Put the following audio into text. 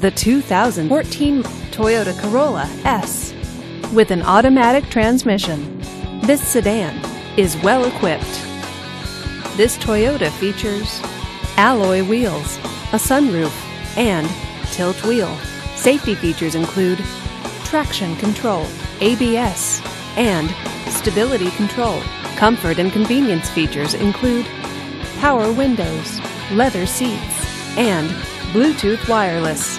the 2014 Toyota Corolla S. With an automatic transmission, this sedan is well equipped. This Toyota features alloy wheels, a sunroof, and tilt wheel. Safety features include traction control, ABS, and stability control. Comfort and convenience features include power windows, leather seats, and Bluetooth wireless.